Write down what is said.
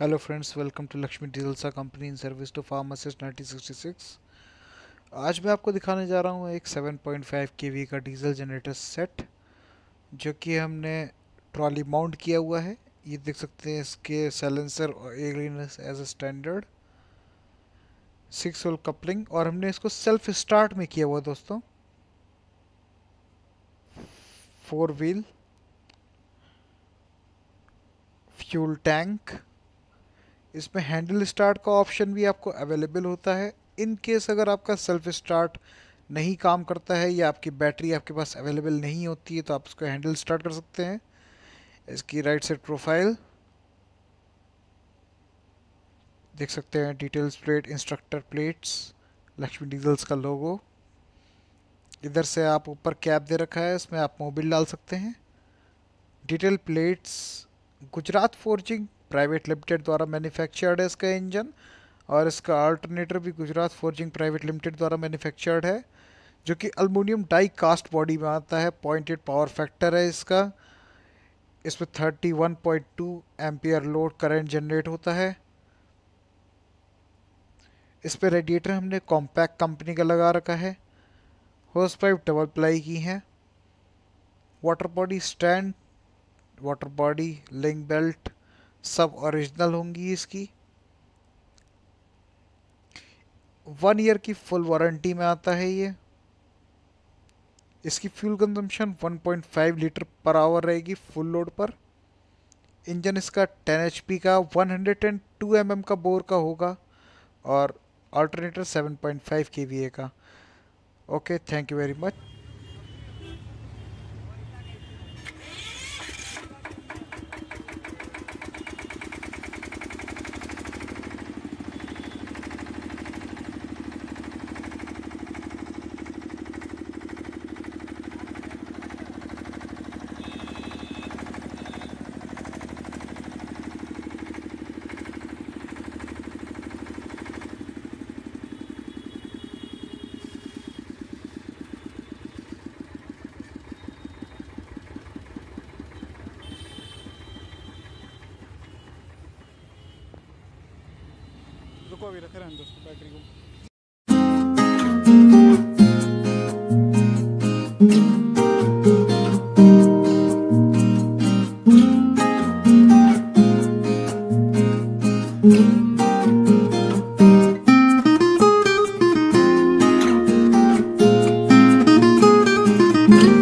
Hello friends, welcome to Lakshmi Dieselsa company in service to pharmacist 1966. आज मैं आपको दिखाने जा रहा हूँ एक 7.5 kV का डीजल जनरेटर सेट जो कि हमने ट्रॉली माउंट किया हुआ है। ये देख सकते हैं इसके सैलेंसर और Aliens as a standard six hole coupling और हमने इसको सेल्फ स्टार्ट में किया हुआ दोस्तों। फोर व्हील फ्यूल टैंक इसमें हैंडल स्टार्ट का ऑप्शन भी आपको अवेलेबल होता है। इन केस अगर आपका सेल्फ स्टार्ट नहीं काम करता है या आपकी बैटरी आपके पास अवेलेबल नहीं होती है तो आप इसको हैंडल स्टार्ट कर सकते हैं। इसकी राइट साइड प्रोफ़ाइल देख सकते हैं details plate instructor plates Lakshmi diesels का लोगो इधर से आप ऊपर कैप दे रखा है, इसमें आप मोबिल डाल सकते हैं। Detail plates Gujarat forging private limited द्वारा मैन्युफैक्चर्ड है इसका इंजन और इसका अल्टरनेटर भी गुजरात फोर्जिंग प्राइवेट लिमिटेड द्वारा मैन्युफैक्चर्ड है, जो कि अल्मोनियम डाई कास्ट बॉडी में आता है पॉइंटेड पावर फैक्टर है इसका। इसमें 31.2 एम्पियर लोड करंट जनरेट होता है। इस पर रेडिएटर हमने कॉम्पैक्ट कंपनी का लगा रखा है। होस पाइप डबल प्लाई की है। Water body stand water body link belt सब ओरिजिनल होंगी इसकी। वन ईयर की फुल वारंटी में आता है ये। इसकी fuel consumption 1.5 litre per hour रहेगी फुल लोड पर। इंजन इसका 10 एच का 102 एम mm का बोर का होगा और अल्टरनेटर 7.5 के का। Okay thank you very much रुको अभी रखे रहने दोस्तों बैटरी को thank mm -hmm. you